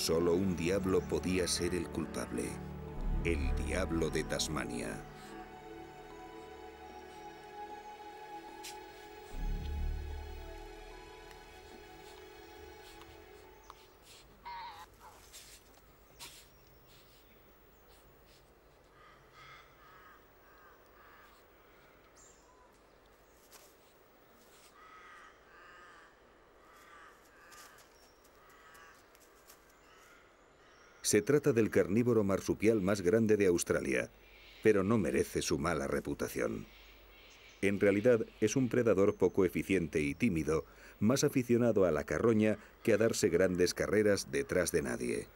Solo un diablo podía ser el culpable. El diablo de Tasmania. Se trata del carnívoro marsupial más grande de Australia, pero no merece su mala reputación. En realidad es un predador poco eficiente y tímido, más aficionado a la carroña que a darse grandes carreras detrás de nadie.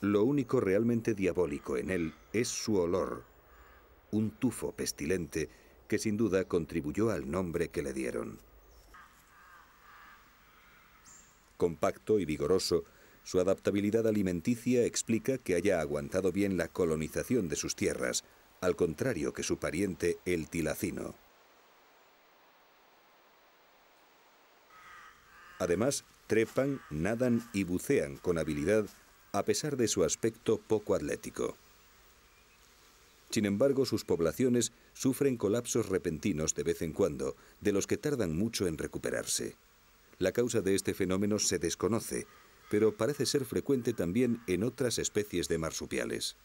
Lo único realmente diabólico en él es su olor, un tufo pestilente que sin duda contribuyó al nombre que le dieron. Compacto y vigoroso, su adaptabilidad alimenticia explica que haya aguantado bien la colonización de sus tierras, al contrario que su pariente el tilacino. Además, trepan, nadan y bucean con habilidad a pesar de su aspecto poco atlético. Sin embargo, sus poblaciones sufren colapsos repentinos de vez en cuando, de los que tardan mucho en recuperarse. La causa de este fenómeno se desconoce, pero parece ser frecuente también en otras especies de marsupiales.